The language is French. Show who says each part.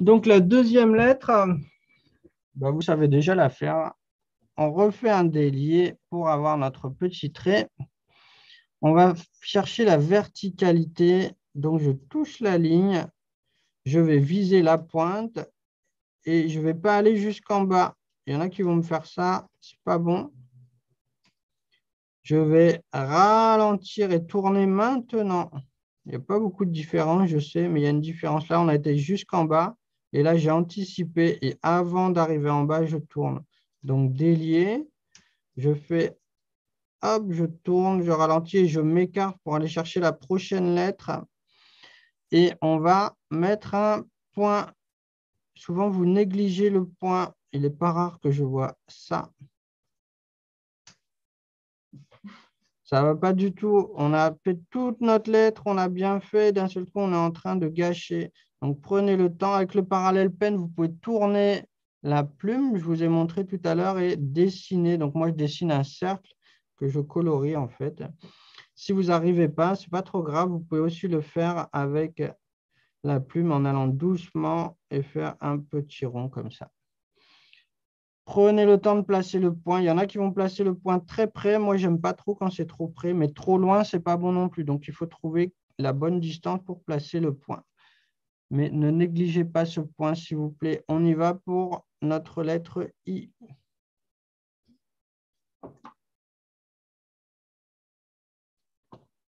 Speaker 1: Donc la deuxième lettre, bah, vous savez déjà la faire. On refait un délié pour avoir notre petit trait. On va chercher la verticalité. Donc je touche la ligne, je vais viser la pointe et je ne vais pas aller jusqu'en bas. Il y en a qui vont me faire ça, ce n'est pas bon. Je vais ralentir et tourner maintenant. Il n'y a pas beaucoup de différence, je sais, mais il y a une différence. Là, on a été jusqu'en bas. Et là, j'ai anticipé. Et avant d'arriver en bas, je tourne. Donc, délier. Je fais, hop, je tourne, je ralentis et je m'écarte pour aller chercher la prochaine lettre. Et on va mettre un point. Souvent, vous négligez le point. Il n'est pas rare que je vois ça. Ça ne va pas du tout. On a fait toute notre lettre, on a bien fait. D'un seul coup, on est en train de gâcher. Donc, prenez le temps. Avec le parallèle pen, vous pouvez tourner la plume, je vous ai montré tout à l'heure, et dessiner. Donc, moi, je dessine un cercle que je colorie, en fait. Si vous n'arrivez pas, ce n'est pas trop grave. Vous pouvez aussi le faire avec la plume en allant doucement et faire un petit rond comme ça. Prenez le temps de placer le point. Il y en a qui vont placer le point très près. Moi, je n'aime pas trop quand c'est trop près, mais trop loin, ce n'est pas bon non plus. Donc, il faut trouver la bonne distance pour placer le point. Mais ne négligez pas ce point, s'il vous plaît. On y va pour notre lettre I.